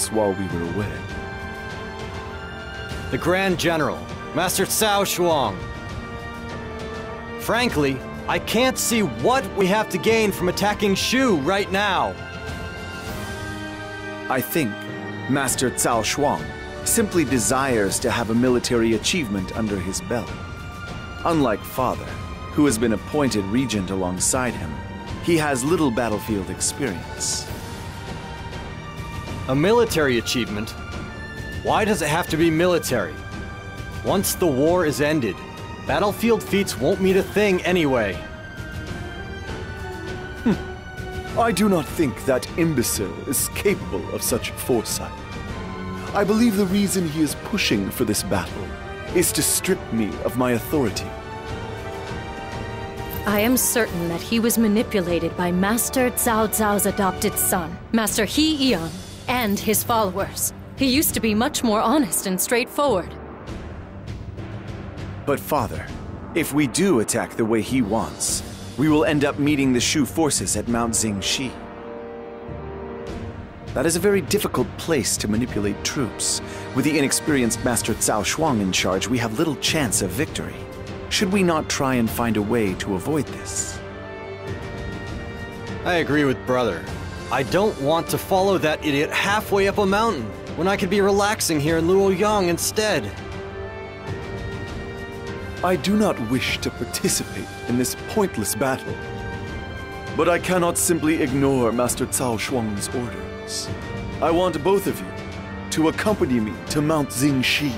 assistance while we were away. The Grand General, Master Cao Shuang. Frankly, I can't see what we have to gain from attacking Shu right now. I think Master Cao Shuang simply desires to have a military achievement under his belt. Unlike Father, who has been appointed regent alongside him, he has little battlefield experience. A military achievement? Why does it have to be military? Once the war is ended, battlefield feats won't mean a thing anyway. Hmm. I do not think that imbecile is capable of such foresight. I believe the reason he is pushing for this battle is to strip me of my authority. I am certain that he was manipulated by Master Cao Cao's adopted son, Master He Yan, and his followers. He used to be much more honest and straightforward. But father, if we do attack the way he wants, we will end up meeting the Shu forces at Mount Xingxi. That is a very difficult place to manipulate troops. With the inexperienced Master Cao Shuang in charge, we have little chance of victory. Should we not try and find a way to avoid this? I agree with brother. I don't want to follow that idiot halfway up a mountain when I could be relaxing here in Luoyang instead. I do not wish to participate in this pointless battle. But I cannot simply ignore Master Cao Shuang's orders. I want both of you to accompany me to Mount Xingxi.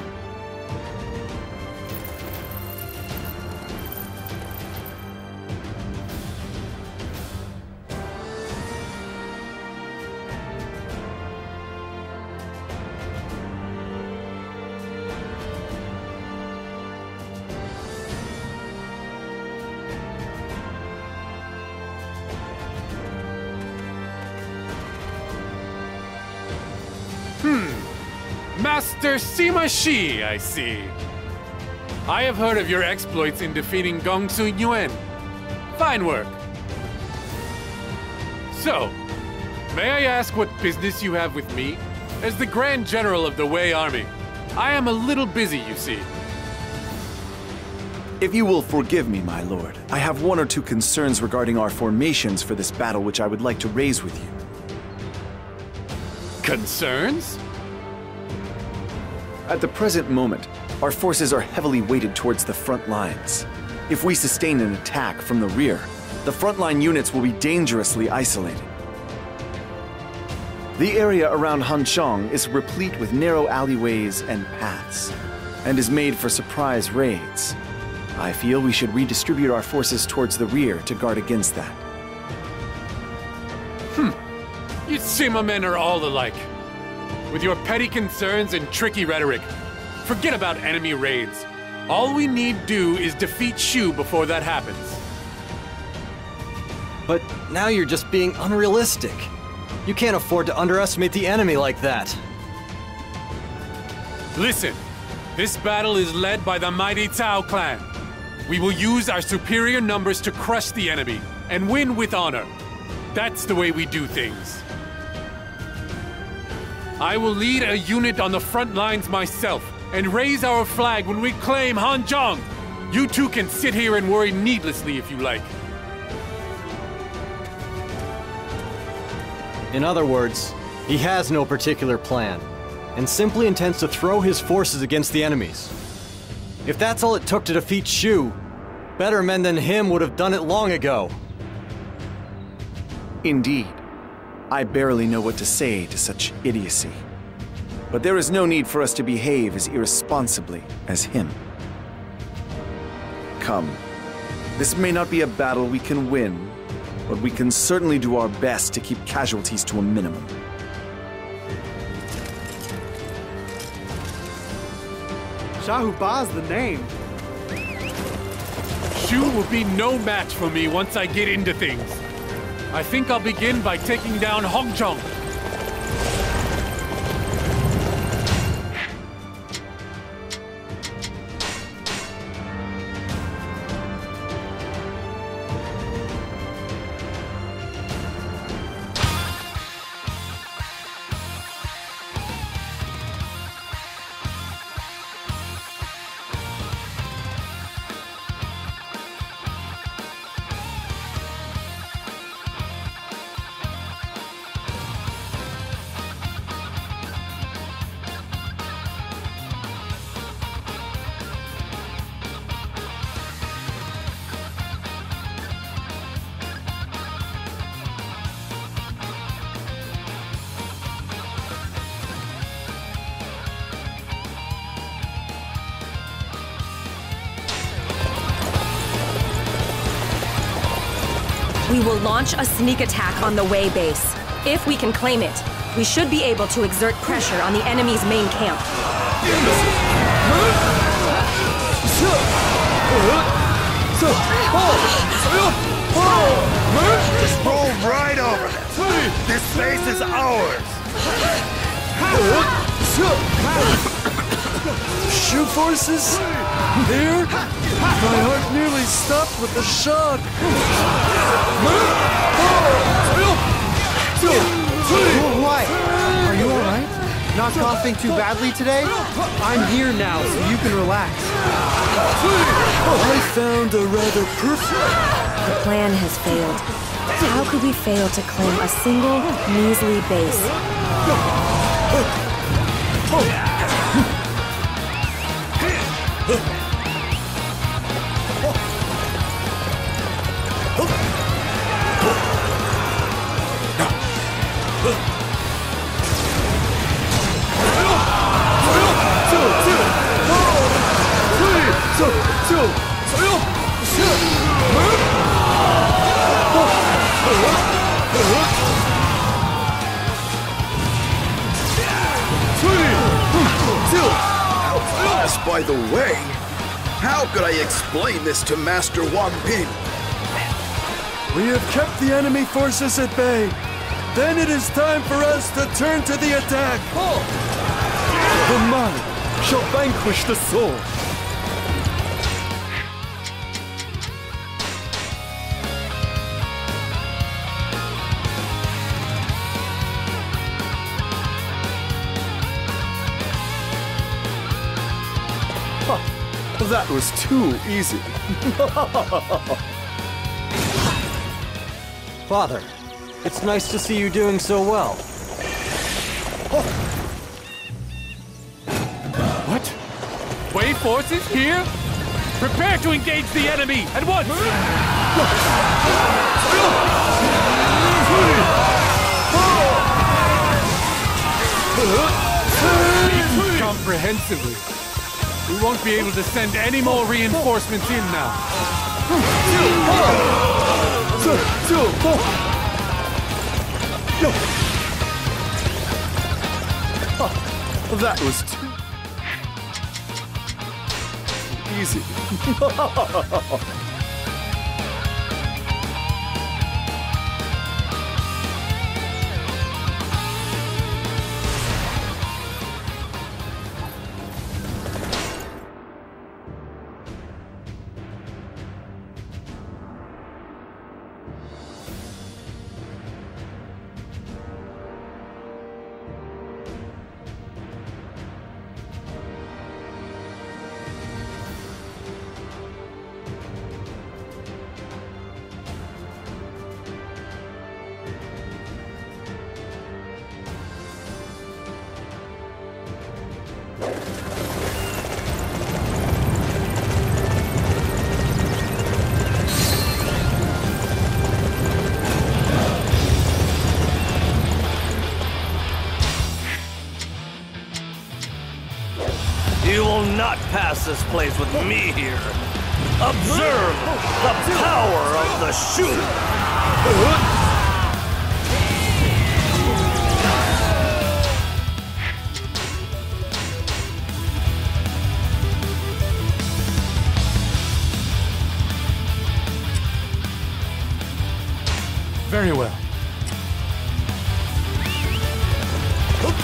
Master Sima Shi, I see. I have heard of your exploits in defeating Gongsun Yuan. Fine work. So, may I ask what business you have with me? As the Grand General of the Wei Army, I am a little busy, you see. If you will forgive me, my lord, I have one or two concerns regarding our formations for this battle which I would like to raise with you. Concerns? At the present moment, our forces are heavily weighted towards the front lines. If we sustain an attack from the rear, the frontline units will be dangerously isolated. The area around Hanzhong is replete with narrow alleyways and paths, and is made for surprise raids. I feel we should redistribute our forces towards the rear to guard against that. Hmm. You Sima men are all alike. With your petty concerns and tricky rhetoric, forget about enemy raids. All we need do is defeat Shu before that happens. But now you're just being unrealistic. You can't afford to underestimate the enemy like that. Listen, this battle is led by the mighty Cao clan. We will use our superior numbers to crush the enemy and win with honor. That's the way we do things. I will lead a unit on the front lines myself and raise our flag when we claim Hanzhong. You two can sit here and worry needlessly if you like. In other words, he has no particular plan, and simply intends to throw his forces against the enemies. If that's all it took to defeat Shu, better men than him would have done it long ago. Indeed, I barely know what to say to such idiocy. But there is no need for us to behave as irresponsibly as him. Come, this may not be a battle we can win, but we can certainly do our best to keep casualties to a minimum. Xiahou Ba's the name. Shu will be no match for me once I get into things. I think I'll begin by taking down Hongchong. We will launch a sneak attack on the Wei base. If we can claim it, we should be able to exert pressure on the enemy's main camp. Just roll right over them. This space is ours. Shu forces? Here? My heart nearly stopped with the shock. Why? Are you alright? Not coughing too badly today? I'm here now, so you can relax. I found a rather perfect. The plan has failed. How could we fail to claim a single, measly base? As by the way, how could I explain this to Master Wang Ping? We have kept the enemy forces at bay. Then it is time for us to turn to the attack. Oh. The mind shall vanquish the soul. That was too easy. Father, it's nice to see you doing so well. What? Wei forces here? Prepare to engage the enemy at once! Comprehensively. We won't be able to send any more reinforcements in now. That was too easy. power of. Very well.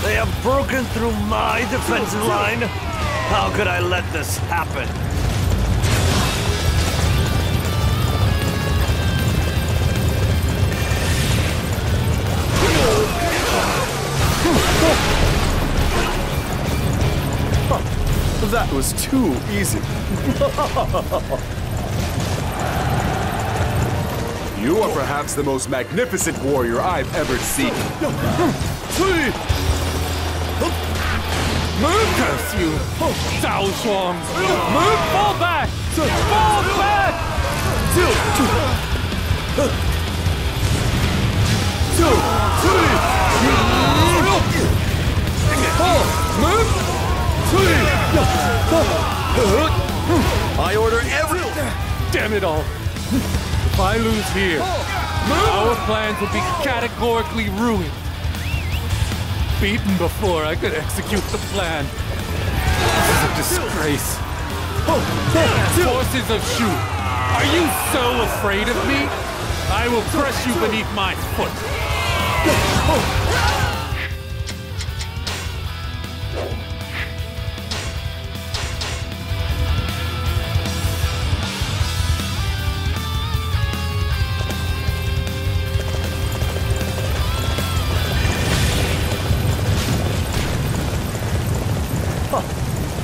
They have broken through my defensive line. How could I let this happen? That was too easy. You are perhaps the most magnificent warrior I've ever seen. Curse you! Zhao Shuang! Move! Fall back! Fall back! I order every. Damn it all! If I lose here, our plans will be categorically ruined. Beaten before I could execute the plan. This is a disgrace. Forces of Shu, are you so afraid of me? I will crush you beneath my foot.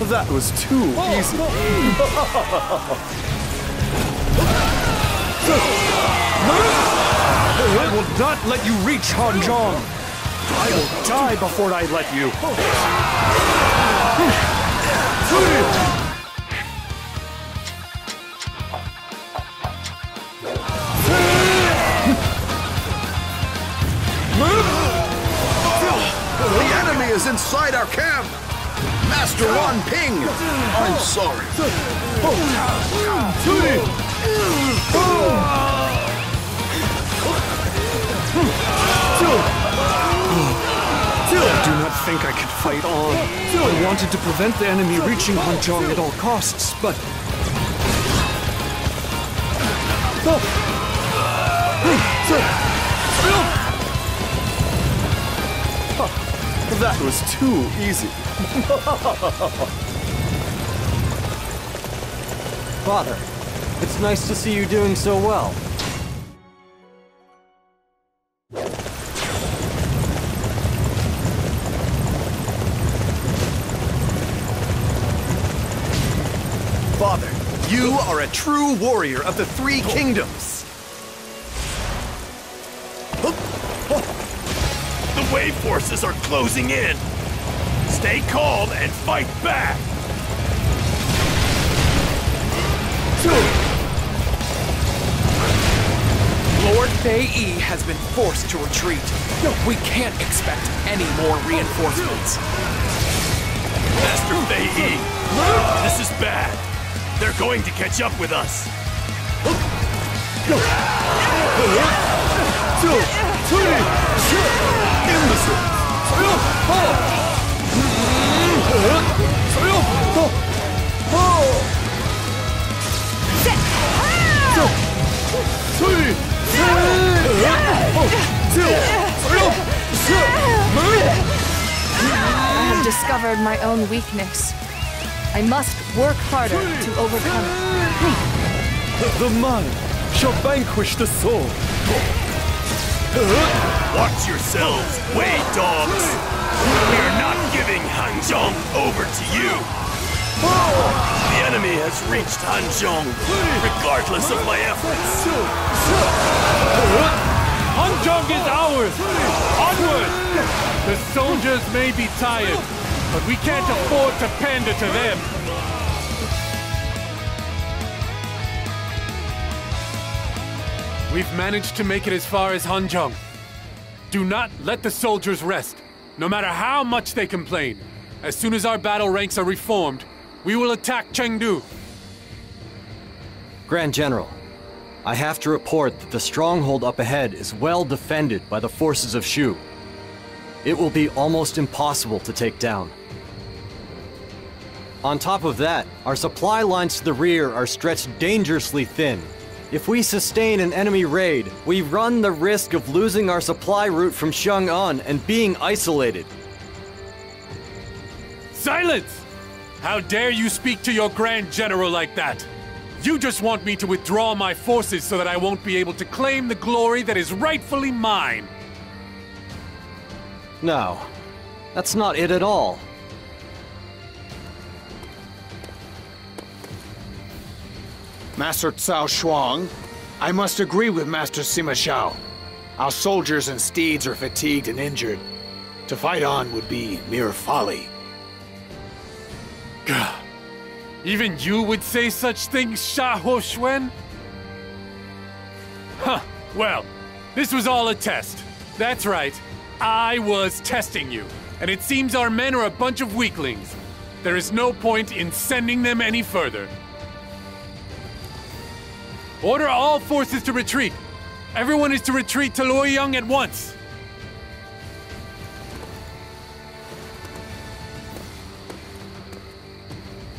That was too easy. I will not let you reach Hanzhong! I will die before I let you! The enemy is inside our camp! Master Wang Ping! I'm sorry. I do not think I can fight on. I wanted to prevent the enemy reaching Hanzhong at all costs, but... That was too easy. Father, it's nice to see you doing so well. Father, you are a true warrior of the Three Kingdoms. The wave forces are closing in. Stay calm and fight back. Lord Fei Yi has been forced to retreat. We can't expect any more reinforcements. Master Fei Yi, this is bad. They're going to catch up with us. I have discovered my own weakness. I must work harder to overcome it. The mind shall vanquish the soul. Watch yourselves, Wei dogs. We are not giving Hanzhong over to you. The enemy has reached Hanzhong, regardless of my efforts. Hanzhong is ours! Onward! The soldiers may be tired, but we can't afford to pander to them. We've managed to make it as far as Hanzhong. Do not let the soldiers rest, no matter how much they complain. As soon as our battle ranks are reformed, we will attack Chengdu. Grand General, I have to report that the stronghold up ahead is well defended by the forces of Shu. It will be almost impossible to take down. On top of that, our supply lines to the rear are stretched dangerously thin. If we sustain an enemy raid, we run the risk of losing our supply route from Chang'an and being isolated. Silence! How dare you speak to your Grand General like that? You just want me to withdraw my forces so that I won't be able to claim the glory that is rightfully mine. No, that's not it at all. Master Cao Shuang, I must agree with Master Sima Zhao. Our soldiers and steeds are fatigued and injured. To fight on would be mere folly. Gah. Even you would say such things, Xiahou Xuan? Huh, well, this was all a test. That's right, I was testing you. And it seems our men are a bunch of weaklings. There is no point in sending them any further. Order all forces to retreat. Everyone is to retreat to Luoyang at once.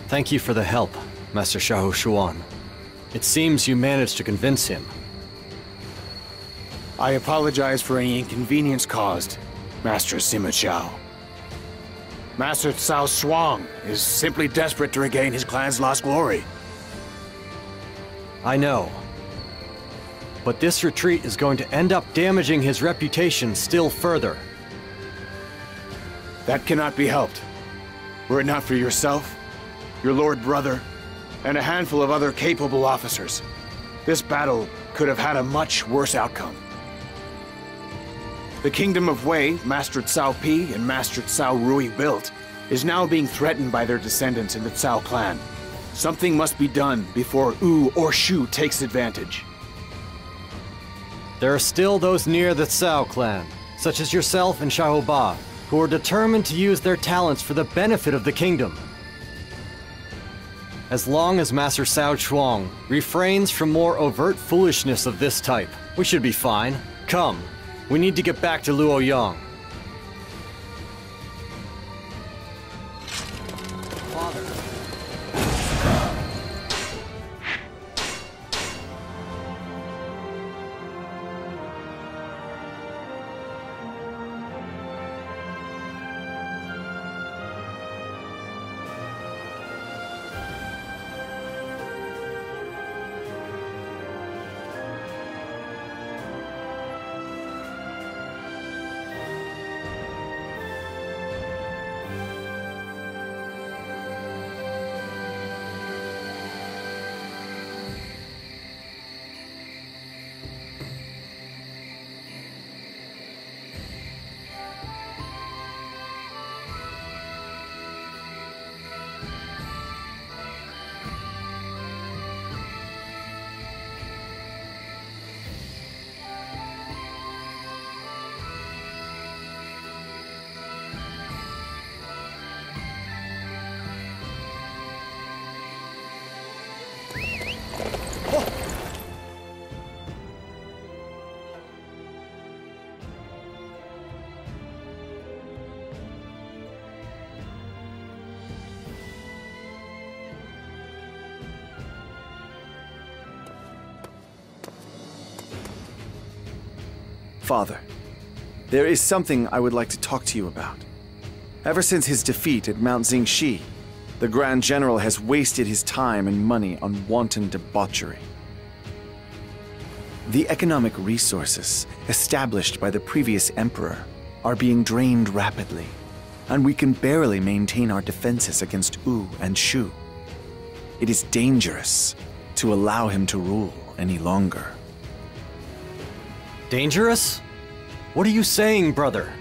Thank you for the help, Master Xiahou Xuan. It seems you managed to convince him. I apologize for any inconvenience caused, Master Sima Zhao. Master Cao Shuang is simply desperate to regain his clan's lost glory. I know. But this retreat is going to end up damaging his reputation still further. That cannot be helped. Were it not for yourself, your lord brother, and a handful of other capable officers, this battle could have had a much worse outcome. The kingdom of Wei, Master Cao Pi and Master Cao Rui built, is now being threatened by their descendants in the Cao clan. Something must be done before Wu or Shu takes advantage. There are still those near the Cao clan, such as yourself and Xiahou Ba, who are determined to use their talents for the benefit of the kingdom. As long as Master Cao Shuang refrains from more overt foolishness of this type, we should be fine. Come, we need to get back to Luoyang. Father, there is something I would like to talk to you about. Ever since his defeat at Mount Xingxi, the Grand General has wasted his time and money on wanton debauchery. The economic resources established by the previous emperor are being drained rapidly, and we can barely maintain our defenses against Wu and Shu. It is dangerous to allow him to rule any longer. Dangerous? What are you saying, brother?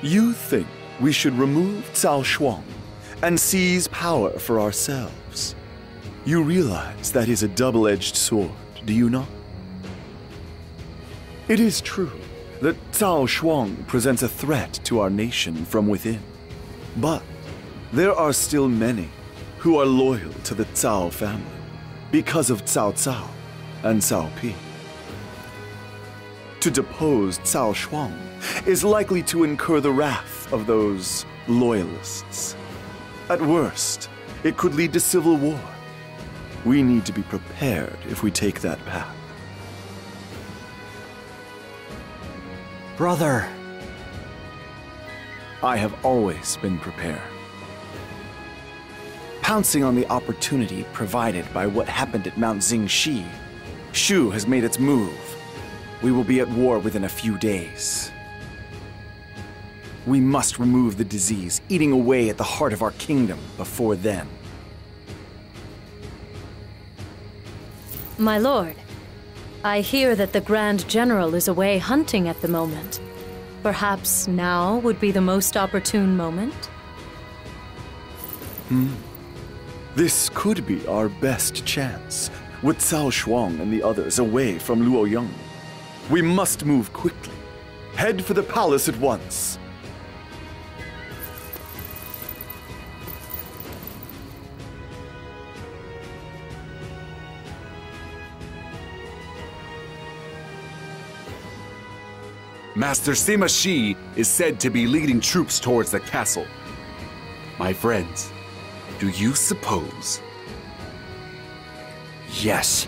You think we should remove Cao Shuang and seize power for ourselves? You realize that is a double-edged sword, do you not? It is true that Cao Shuang presents a threat to our nation from within. But there are still many who are loyal to the Cao family because of Cao Cao and Cao Pi. To depose Cao Shuang is likely to incur the wrath of those loyalists. At worst, it could lead to civil war. We need to be prepared if we take that path. Brother. I have always been prepared. Pouncing on the opportunity provided by what happened at Mount Xingxi, Shu has made its move. We will be at war within a few days. We must remove the disease eating away at the heart of our kingdom before then. My lord, I hear that the Grand General is away hunting at the moment. Perhaps now would be the most opportune moment? Hmm. This could be our best chance, with Cao Shuang and the others away from Luoyang. We must move quickly. Head for the palace at once. Master Sima Shi is said to be leading troops towards the castle. My friends, do you suppose? Yes.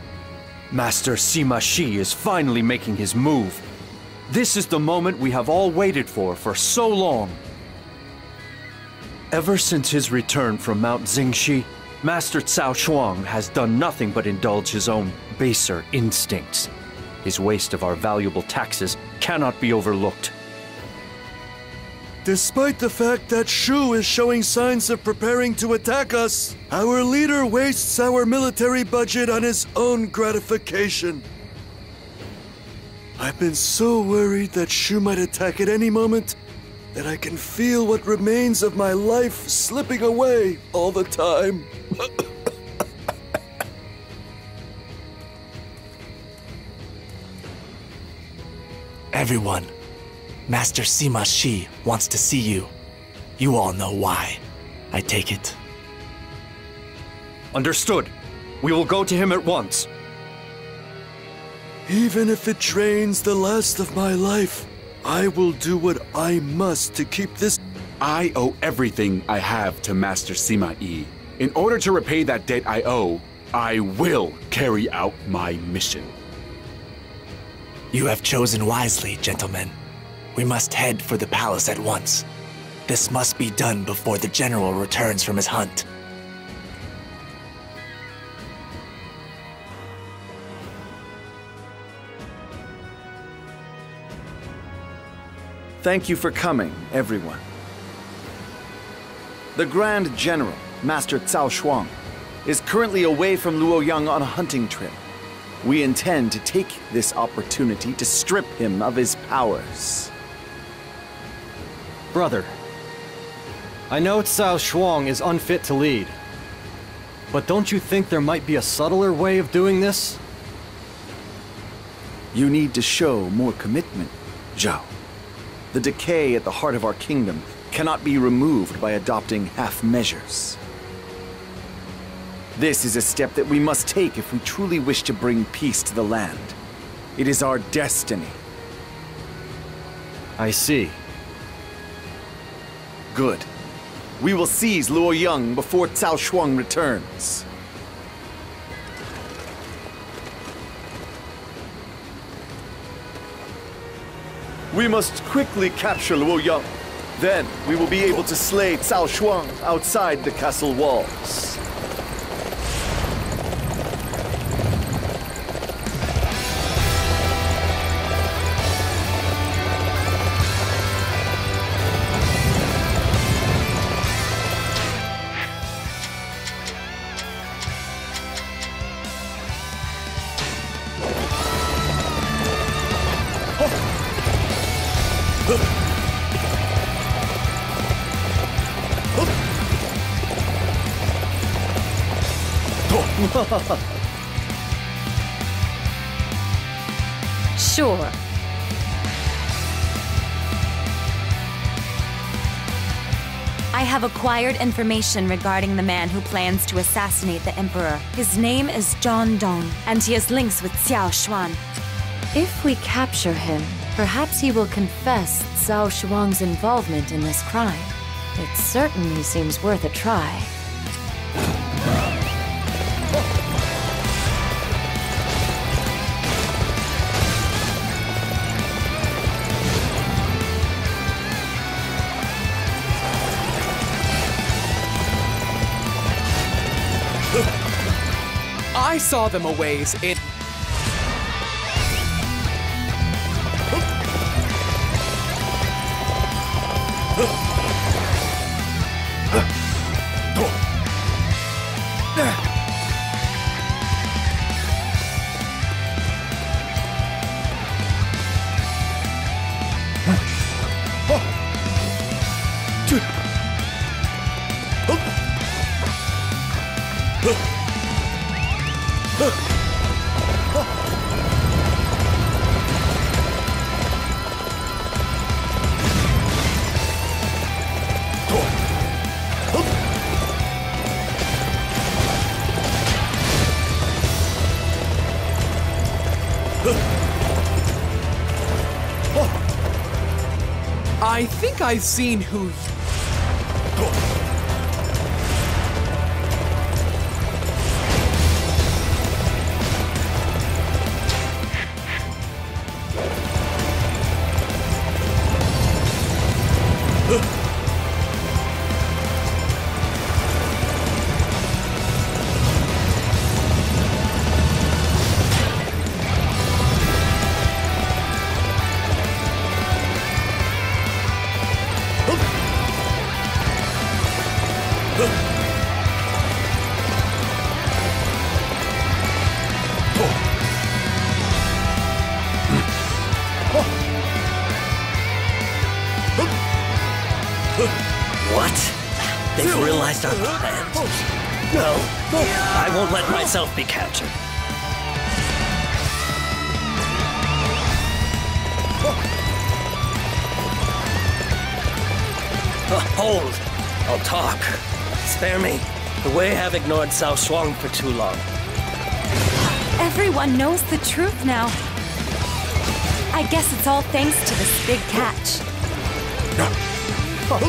Master Sima Shi is finally making his move. This is the moment we have all waited for for so long. Ever since his return from Mount Xingxi, Master Cao Shuang has done nothing but indulge his own baser instincts. His waste of our valuable taxes cannot be overlooked. Despite the fact that Shu is showing signs of preparing to attack us, our leader wastes our military budget on his own gratification. I've been so worried that Shu might attack at any moment that I can feel what remains of my life slipping away all the time. Everyone, Master Sima Shi wants to see you. You all know why. I take it. Understood. We will go to him at once. Even if it drains the last of my life, I will do what I must to keep this. I owe everything I have to Master Sima Yi. In order to repay that debt I owe, I will carry out my mission. You have chosen wisely, gentlemen. We must head for the palace at once. This must be done before the general returns from his hunt. Thank you for coming, everyone. The Grand General, Master Cao Shuang, is currently away from Luoyang on a hunting trip. We intend to take this opportunity to strip him of his powers. Brother, I know Cao Shuang is unfit to lead, but don't you think there might be a subtler way of doing this? You need to show more commitment, Zhao. The decay at the heart of our kingdom cannot be removed by adopting half measures. This is a step that we must take if we truly wish to bring peace to the land. It is our destiny. I see. Good. We will seize Luoyang before Cao Shuang returns. We must quickly capture Luoyang. Then we will be able to slay Cao Shuang outside the castle walls. Acquired information regarding the man who plans to assassinate the Emperor. His name is Zhang Dang, and he has links with Xiao Xuan. If we capture him, perhaps he will confess Cao Shuang's involvement in this crime. It certainly seems worth a try. Saw them a ways in. I've seen who. What? They've realized our plans. No, I won't let myself be captured. Hold! I'll talk. Spare me. The Wei have ignored Cao Shuang for too long. Everyone knows the truth now. I guess it's all thanks to this big catch. Oh,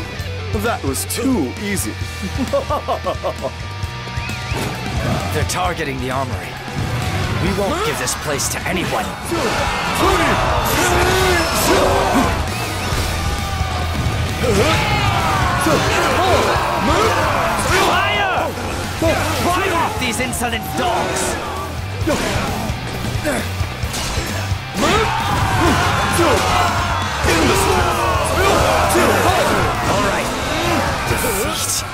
that was too easy. They're targeting the armory. We won't give this place to anyone. Fire! These insolent dogs! All right. Defeat.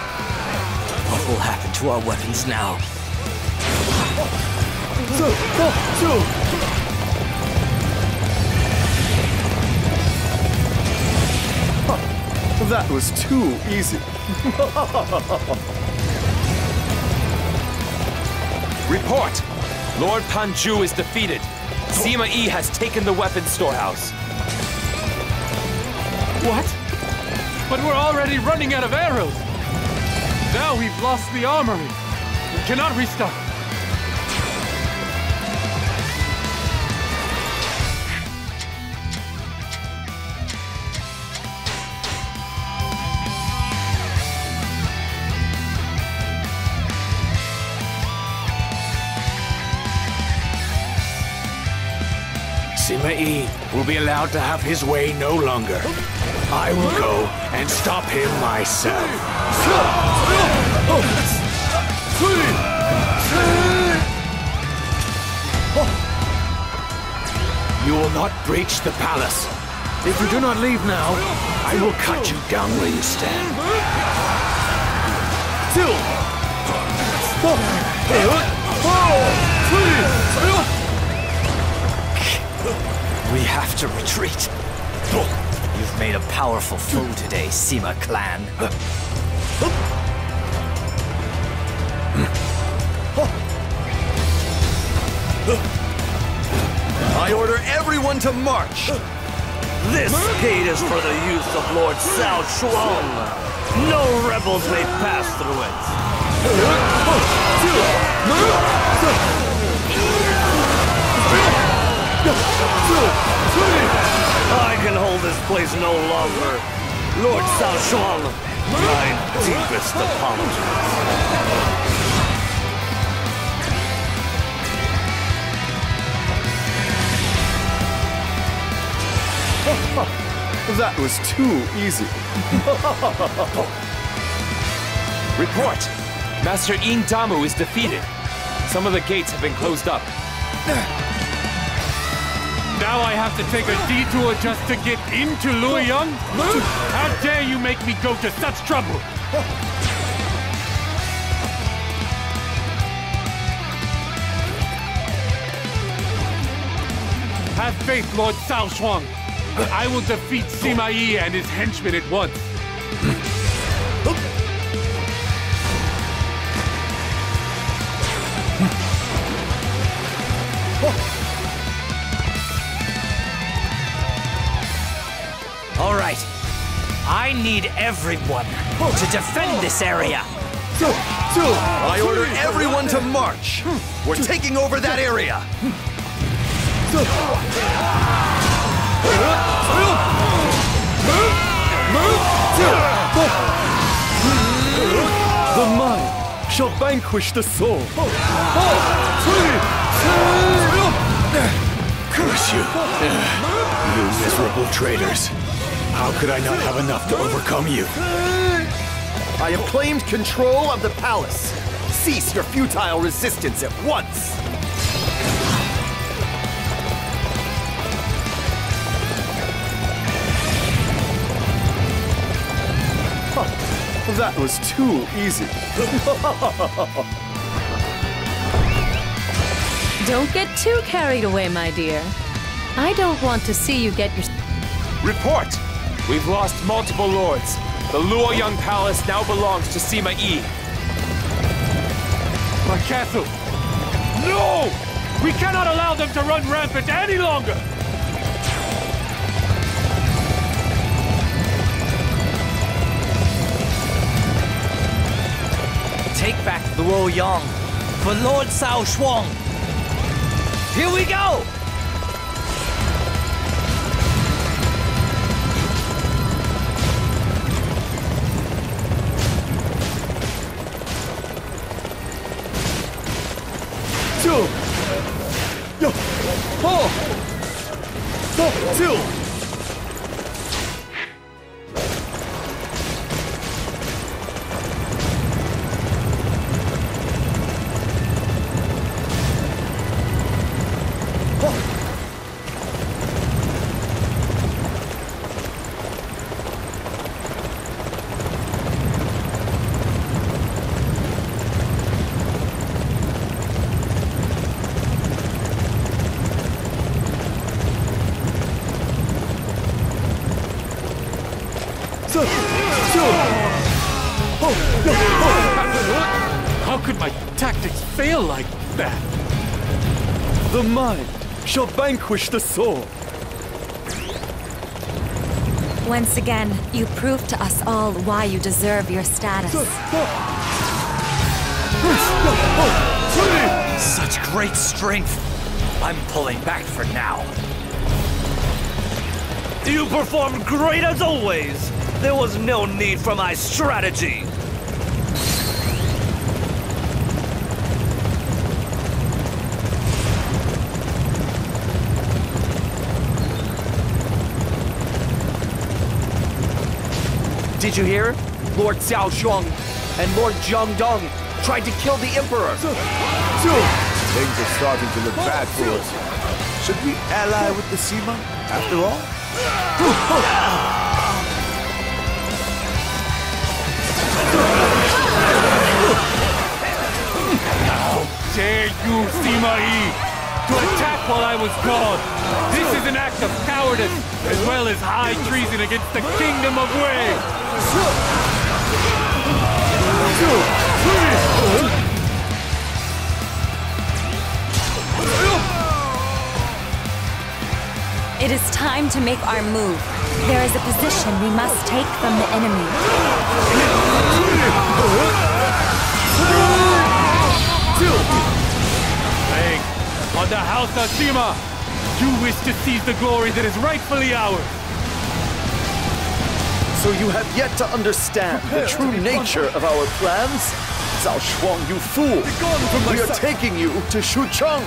What will happen to our weapons now? That was too easy. Report! Lord Panju is defeated. Sima Yi has taken the weapons storehouse. What? But we're already running out of arrows. Now we've lost the armory. We cannot restart. Sima will be allowed to have his way no longer. I will go and stop him myself. You will not breach the palace. If you do not leave now, I will cut you down where you stand. Have to retreat. You've made a powerful foe today, Sima clan. I order everyone to march. This gate is for the use of Lord Cao Shuang. No rebels may pass through it. I can hold this place no longer. Lord Cao Shuang, my deepest apologies. That was too easy. Report! Master Ing Damu is defeated. Some of the gates have been closed up. Now I have to take a detour just to get into Luoyang? How dare you make me go to such trouble? Have faith, Lord Cao Shuang. I will defeat Sima Yi and his henchmen at once. Need everyone to defend this area. I order everyone to march. Hmm. We're taking over that area. The mind shall vanquish the soul. Curse you! You miserable traitors! How could I not have enough to overcome you? I have claimed control of the palace. Cease your futile resistance at once. Huh, That was too easy. Don't get too carried away, my dear. I don't want to see you get your... Report! We've lost multiple lords. The Luoyang Palace now belongs to Sima Yi. My castle! No! We cannot allow them to run rampant any longer! Take back the Luoyang for Lord Cao Shuang. Here we go! Vanquish the soul. Once again, you prove to us all why you deserve your status. Such great strength. I'm pulling back for now. You performed great as always. There was no need for my strategy. Did you hear? Lord Cao Shuang and Lord Zhang Dang tried to kill the Emperor. Things are starting to look bad for us. Should we ally with the Sima, after all? How dare you, Sima Yi, to attack while I was gone! This is an act of cowardice, as well as high treason against the Kingdom of Wei! It is time to make our move. There is a position we must take from the enemy. Plague, on the House of Sima, you wish to seize the glory that is rightfully ours. So you have yet to understand the true nature of our plans? Cao Shuang, you fool! We are taking you to Shucheng!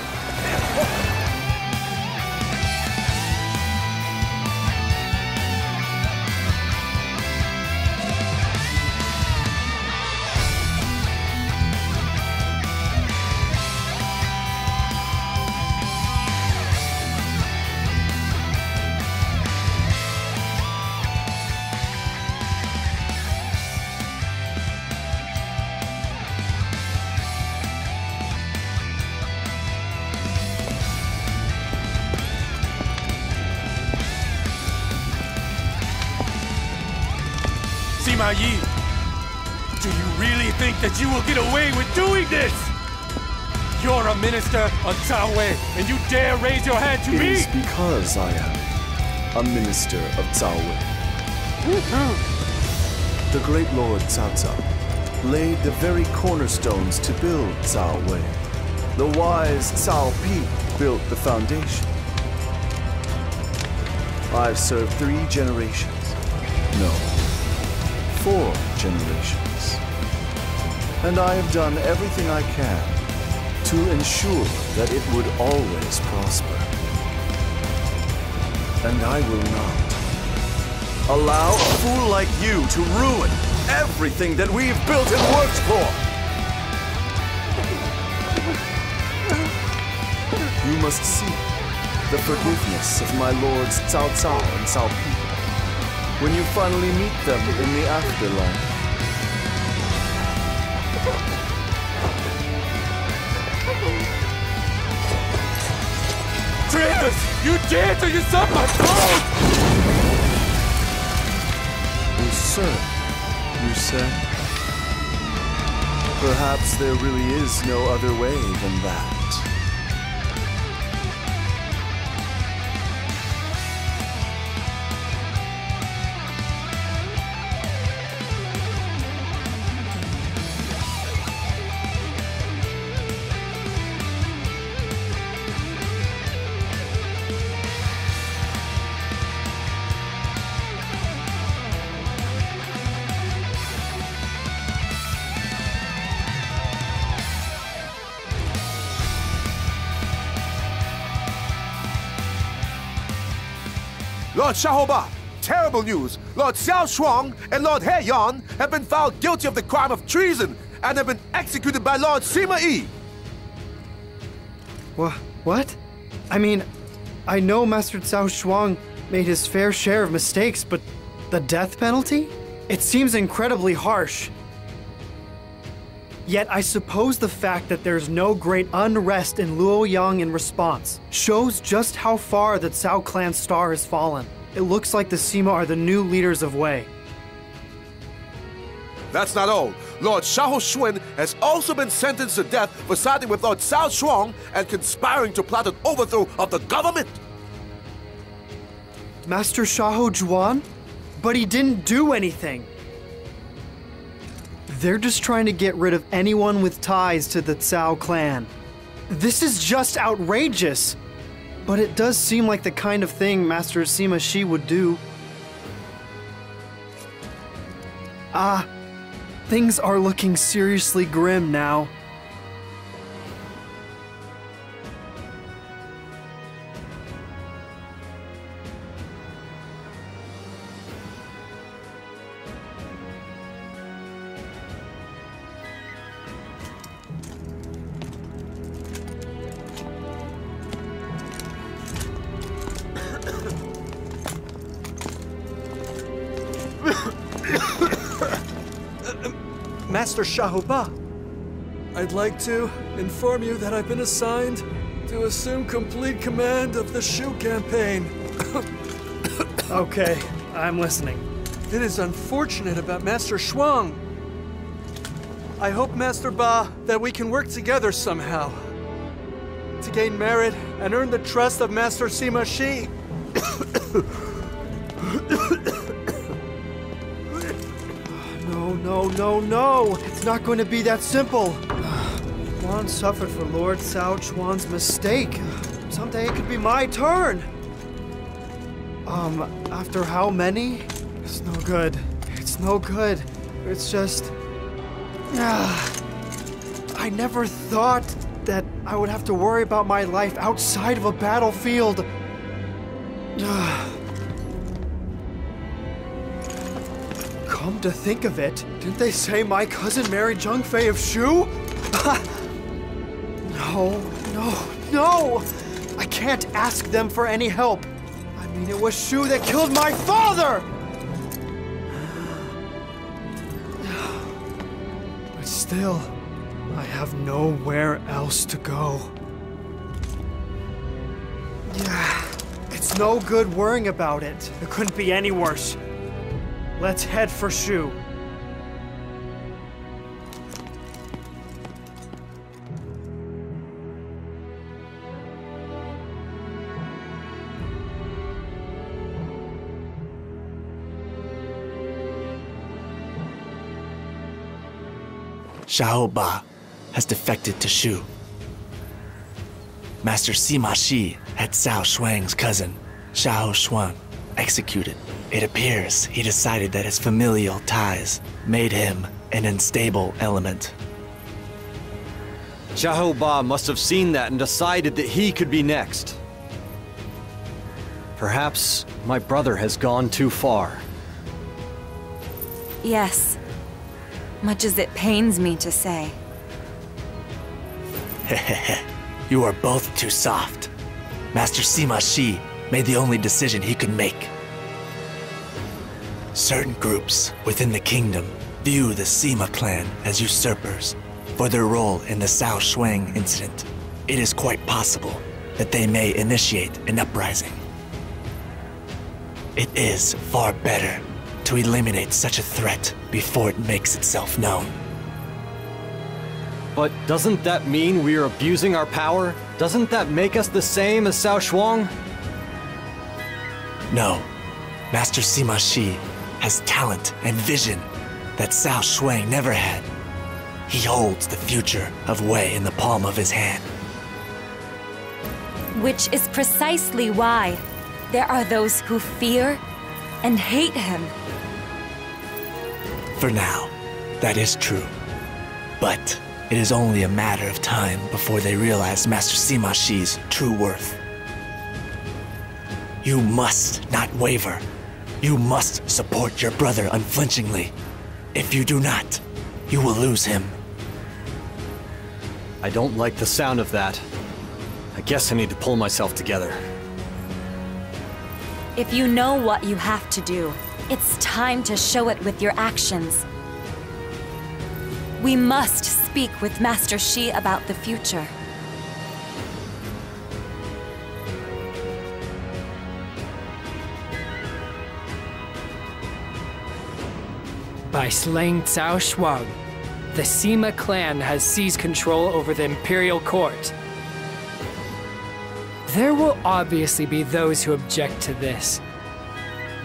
Of Cao and you dare raise your hand to It me? is because I am a minister of Cao The great Lord Cao Cao laid the very cornerstones to build Cao Wei. The wise Cao Pi built the foundation. I've served three generations. No, four generations. And I have done everything I can to ensure that it would always prosper. And I will not allow a fool like you to ruin everything that we've built and worked for. You must seek the forgiveness of my lords Cao Cao and Cao Pi when you finally meet them in the afterlife. Traitors! You dare to usurp my throne! Usurp, you said? Perhaps there really is no other way than that. Lord Xiahou Ba, terrible news. Lord Cao Shuang and Lord He Yan have been found guilty of the crime of treason and have been executed by Lord Sima Yi. Wha what? I mean, I know Master Cao Shuang made his fair share of mistakes, but the death penalty? It seems incredibly harsh. Yet I suppose the fact that there's no great unrest in Luoyang in response shows just how far the Cao clan star has fallen. It looks like the Sima are the new leaders of Wei. That's not all. Lord Xiahou Xuan has also been sentenced to death for siding with Lord Cao Shuang and conspiring to plot an overthrow of the government. Master Xiahou Xuan? But he didn't do anything. They're just trying to get rid of anyone with ties to the Cao clan. This is just outrageous. But it does seem like the kind of thing Master Sima Shi would do. Ah, things are looking seriously grim now. Xiahou Ba, I'd like to inform you that I've been assigned to assume complete command of the Shu campaign. okay, I'm listening. It is unfortunate about Master Shuang. I hope, Master Ba, that we can work together somehow to gain merit and earn the trust of Master Sima Shi. No, no, no, no! It's not going to be that simple. Xuan suffered for Lord Cao Shuang's mistake. Someday it could be my turn. Um, after how many? It's no good. It's no good. It's just. Ah, I never thought that I would have to worry about my life outside of a battlefield. Ah. Come to think of it, didn't they say my cousin married Zhang Fei of Shu? no, no, no! I can't ask them for any help. I mean, it was Shu that killed my father! But still, I have nowhere else to go. Yeah, it's no good worrying about it. It couldn't be any worse. Let's head for Shu. Xiahou Ba has defected to Shu. Master Sima Shi had Cao Shuang's cousin, Xiahou Xuan, executed. It appears he decided that his familial ties made him an unstable element. Xiahou Ba must have seen that and decided that he could be next. Perhaps my brother has gone too far. Yes. Much as it pains me to say. you are both too soft. Master Sima Shi made the only decision he could make. Certain groups within the kingdom view the Sima clan as usurpers for their role in the Cao Shuang incident. It is quite possible that they may initiate an uprising. It is far better to eliminate such a threat before it makes itself known. But doesn't that mean we are abusing our power? Doesn't that make us the same as Cao Shuang? No. Master Sima Shi has talent and vision that Cao Shuang never had. He holds the future of Wei in the palm of his hand. Which is precisely why there are those who fear and hate him. For now, that is true. But it is only a matter of time before they realize Master Sima Shi's true worth. You must not waver. You must support your brother unflinchingly. If you do not, you will lose him. I don't like the sound of that. I guess I need to pull myself together. If you know what you have to do, it's time to show it with your actions. We must speak with Master Shi about the future. By slaying Cao Shuang, the Sima clan has seized control over the Imperial Court. There will obviously be those who object to this.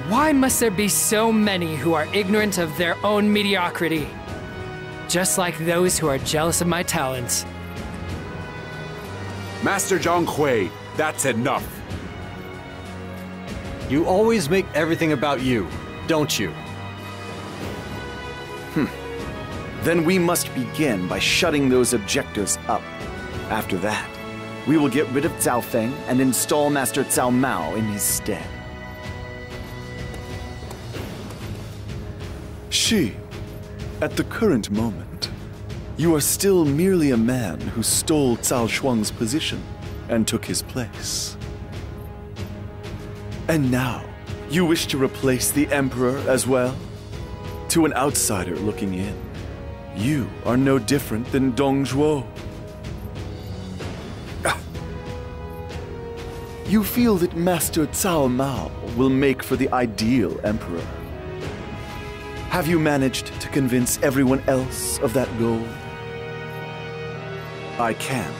Why must there be so many who are ignorant of their own mediocrity? Just like those who are jealous of my talents. Master Zhong Hui, that's enough. You always make everything about you, don't you? Hmm. Then we must begin by shutting those objectors up. After that, we will get rid of Cao Fang and install Master Cao Mao in his stead. Shi, at the current moment, you are still merely a man who stole Cao Shuang's position and took his place. And now, you wish to replace the Emperor as well? To an outsider looking in, you are no different than Dong Zhuo. Ah. You feel that Master Cao Mao will make for the ideal Emperor. Have you managed to convince everyone else of that goal? I can.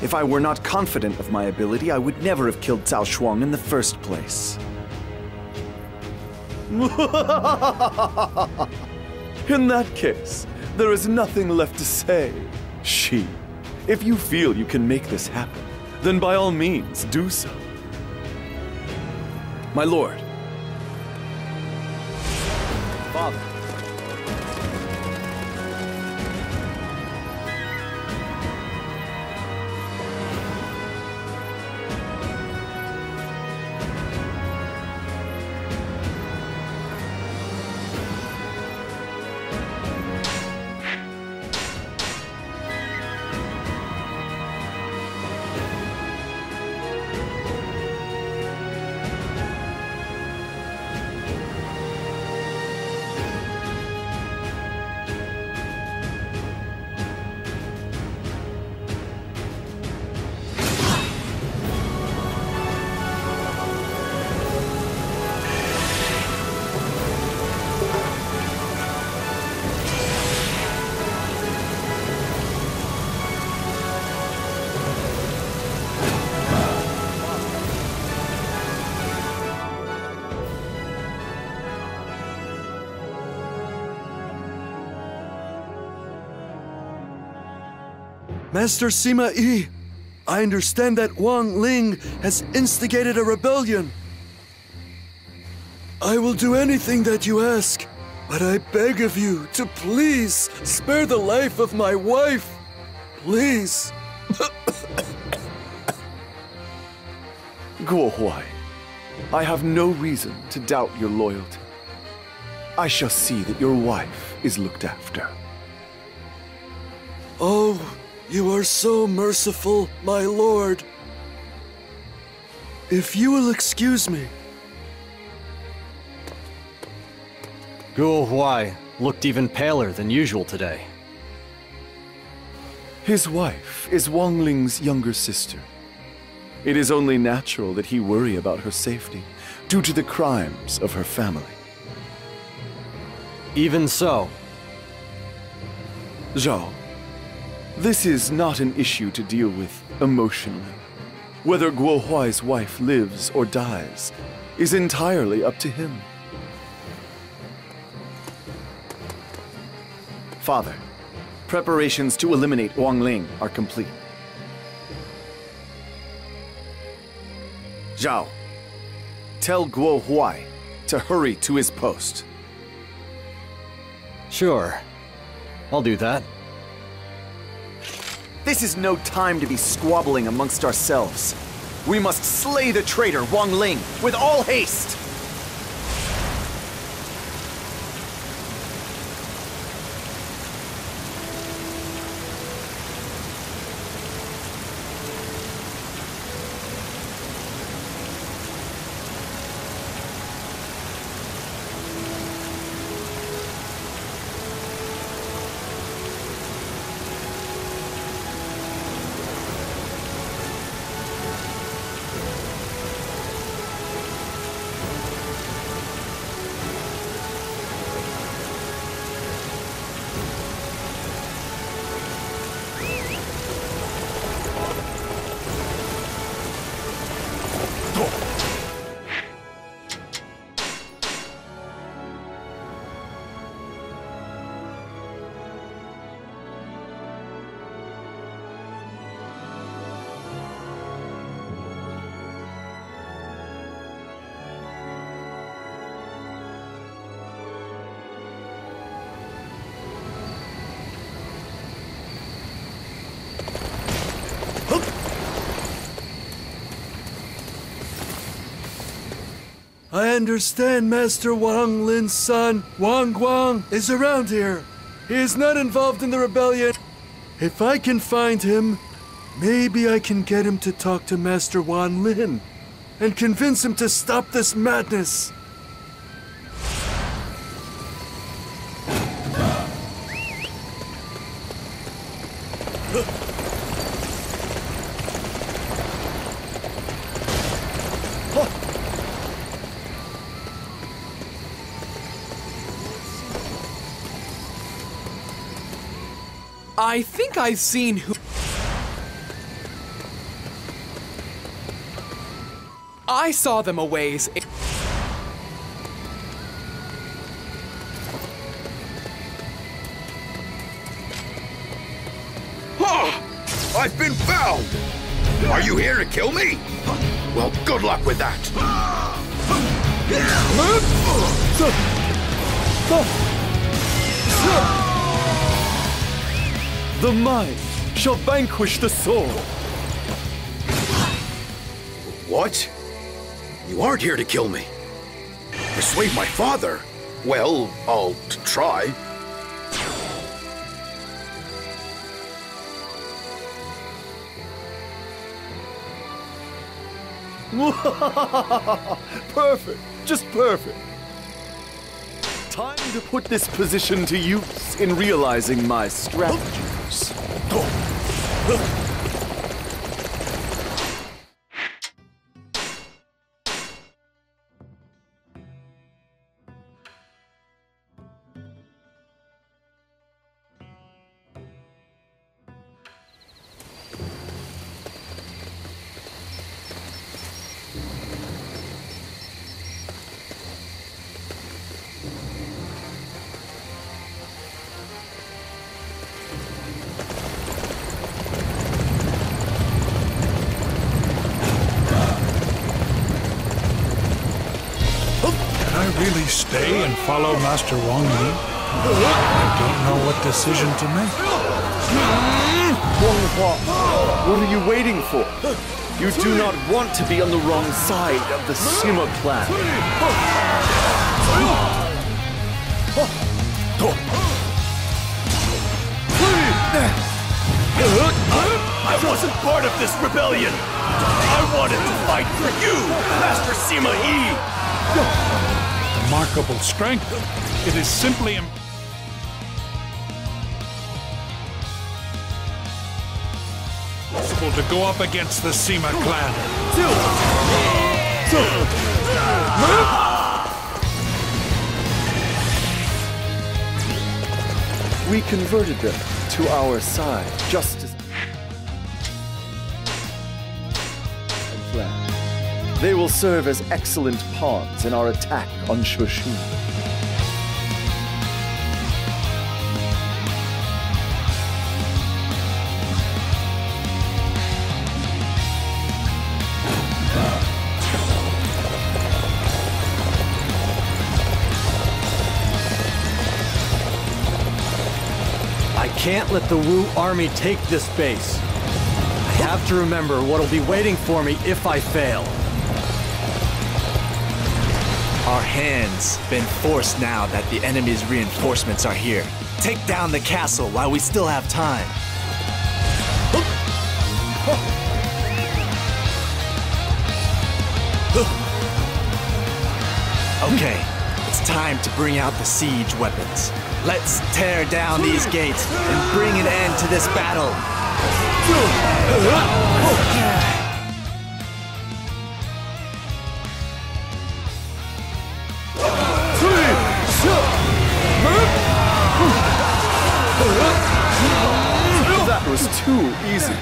If I were not confident of my ability, I would never have killed Cao Shuang in the first place. in that case, there is nothing left to say. She, if you feel you can make this happen, then by all means do so. My lord. Father. Master Sima Yi, I understand that Wang Ling has instigated a rebellion. I will do anything that you ask, but I beg of you to please spare the life of my wife. Please. Guo Huai, I have no reason to doubt your loyalty. I shall see that your wife is looked after. Oh, you are so merciful, my lord. If you will excuse me. Guo Huai looked even paler than usual today. His wife is Wang Ling's younger sister. It is only natural that he worry about her safety due to the crimes of her family. Even so. Zhao, this is not an issue to deal with emotionally. Whether Guo Huai's wife lives or dies is entirely up to him. Father, preparations to eliminate Wang Ling are complete. Zhao, tell Guo Huai to hurry to his post. Sure. I'll do that. This is no time to be squabbling amongst ourselves. We must slay the traitor Wang Ling with all haste! Understand Master Wang Ling's son, Wang Guang, is around here. He is not involved in the rebellion. If I can find him, maybe I can get him to talk to Master Wang Ling and convince him to stop this madness. I think I've seen who. I saw them a ways. Ha! I've been found! Are you here to kill me? Well, good luck with that. The mind shall vanquish the soul. What? You aren't here to kill me. Persuade my father? Well, I'll try. perfect. Just perfect. Time to put this position to use in realizing my Look! stratagems. really stay and follow Master Wang Yi? I don't know what decision to make. Wang Hua, what are you waiting for? You do not want to be on the wrong side of the Sima clan. I wasn't part of this rebellion! I wanted to fight for you, Master Sima Yi! Remarkable strength. It is simply im- impossible to go up against the Sima clan. We converted them to our side, just as They will serve as excellent pawns in our attack on Shouchun. I can't let the Wu army take this base. I have to remember what'll be waiting for me if I fail. Our hands been forced now that the enemy's reinforcements are here. Take down the castle while we still have time. Okay, it's time to bring out the siege weapons. Let's tear down these gates and bring an end to this battle. Too easy.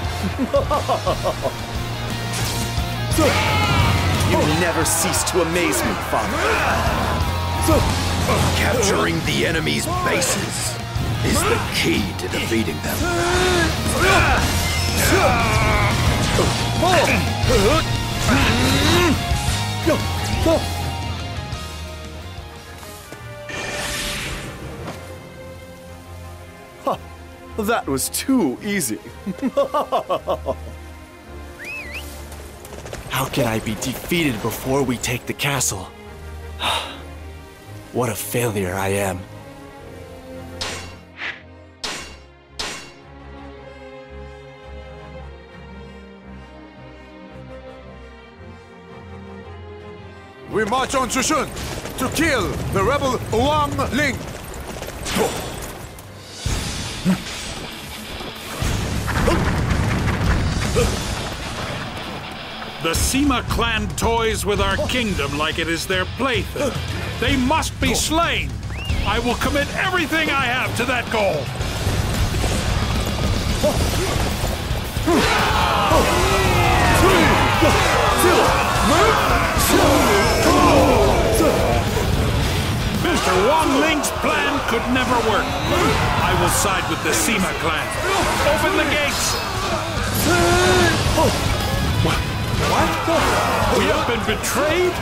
you never cease to amaze me, Father. Capturing the enemy's bases is the key to defeating them. Huh, that was too easy. How can I be defeated before we take the castle? what a failure I am. We march on Shouchun to kill the rebel Wang Ling. The Sima clan toys with our kingdom like it is their plaything. They must be slain. I will commit everything I have to that goal. Mr. Wang Ling's plan could never work. I will side with the Sima clan. Open the gates! What? We have been betrayed?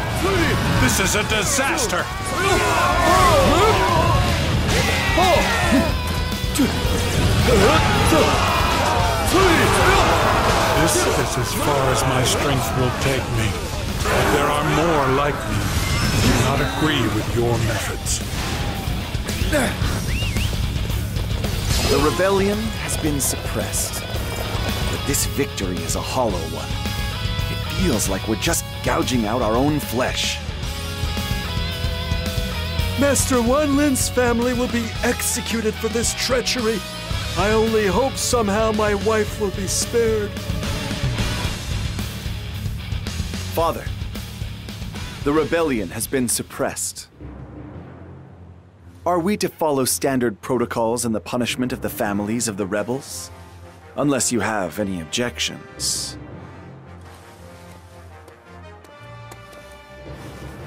This is a disaster! This is as far as my strength will take me. But there are more like me who do not agree with your methods. The rebellion has been suppressed. But this victory is a hollow one. Feels like we're just gouging out our own flesh. Master Wang Ling's family will be executed for this treachery. I only hope somehow my wife will be spared. Father, the rebellion has been suppressed. Are we to follow standard protocols in the punishment of the families of the rebels? Unless you have any objections.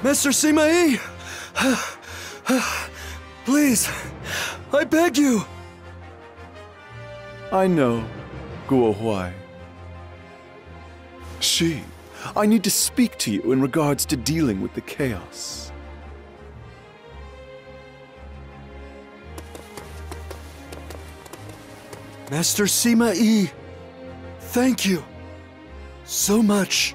Mr. Sima Yi! Please, I beg you! I know, Guo Huai. She, I need to speak to you in regards to dealing with the chaos. Master Sima E, thank you so much.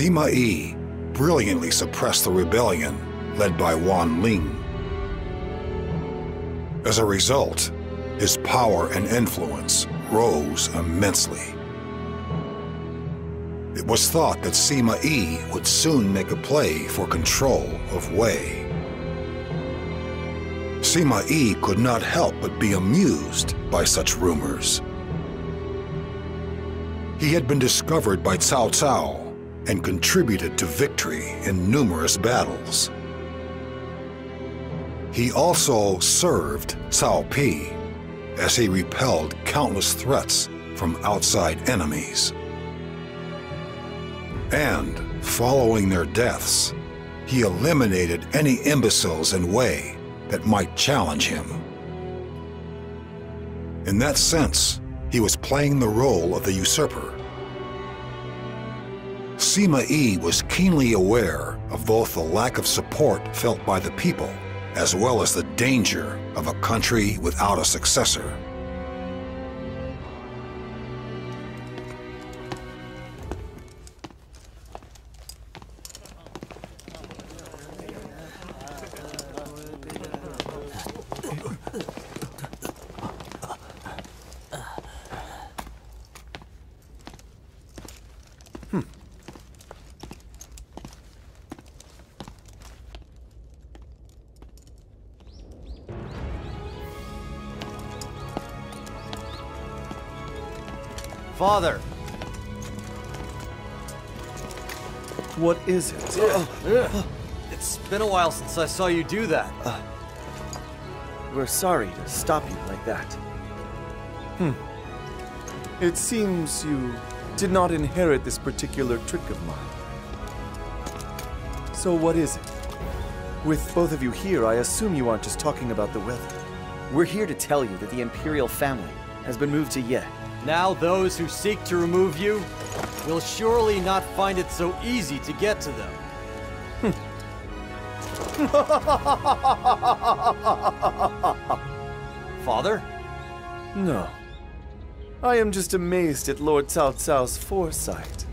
Sima Yi brilliantly suppressed the rebellion led by Wang Ling. As a result, his power and influence rose immensely. It was thought that Sima Yi would soon make a play for control of Wei. Sima Yi could not help but be amused by such rumors. He had been discovered by Cao Cao and contributed to victory in numerous battles. He also served Cao Pi as he repelled countless threats from outside enemies. And, following their deaths, he eliminated any imbeciles in Wei that might challenge him. In that sense, he was playing the role of the usurper. Sima Yi was keenly aware of both the lack of support felt by the people, as well as the danger of a country without a successor. I saw you do that. We're sorry to stop you like that. Hmm. It seems you did not inherit this particular trick of mine. So what is it? With both of you here, I assume you aren't just talking about the weather. We're here to tell you that the Imperial family has been moved to Ye. Now those who seek to remove you will surely not find it so easy to get to them. Father? No. I am just amazed at Lord Cao Cao's foresight.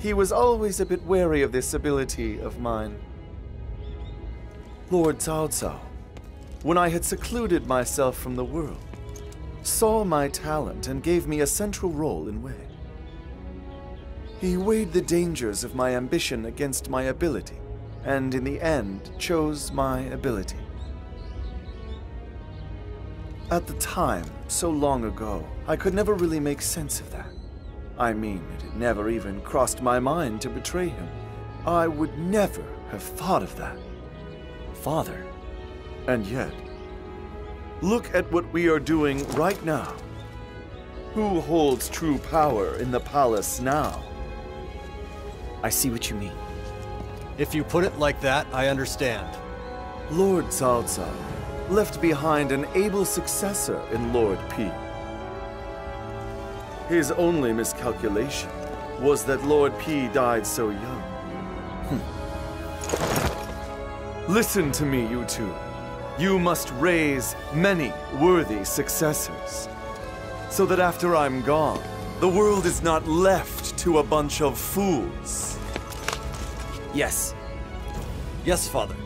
He was always a bit wary of this ability of mine. Lord Cao Cao, when I had secluded myself from the world, saw my talent and gave me a central role in Wei. He weighed the dangers of my ambition against my ability, and in the end chose my ability. At the time, so long ago, I could never really make sense of that. I mean, it had never even crossed my mind to betray him. I would never have thought of that. Father. And yet, look at what we are doing right now. Who holds true power in the palace now? I see what you mean. If you put it like that, I understand. Lord Cao left behind an able successor in Lord Pi. His only miscalculation was that Lord Pi died so young. Hmm. Listen to me, you two. You must raise many worthy successors. So that after I'm gone, the world is not left to a bunch of fools. Yes. Yes, Father.